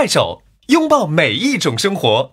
快手拥抱每一种生活。